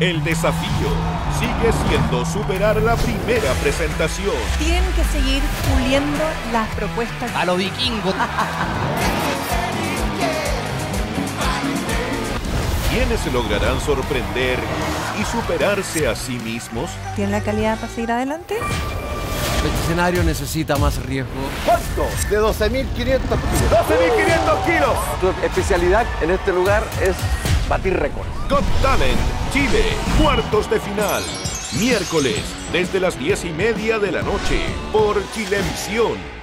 El desafío sigue siendo superar la primera presentación. Tienen que seguir puliendo las propuestas. A los vikingos. ¿Quiénes lograrán sorprender y superarse a sí mismos? ¿Tienen la calidad para seguir adelante? Este escenario necesita más riesgo. ¿Cuánto? De 12.500 kilos. 12.500 kilos. Tu especialidad en este lugar es batir récords. Got Talent, Chile, cuartos de final. Miércoles, desde las diez y media de la noche, por Chilevisión.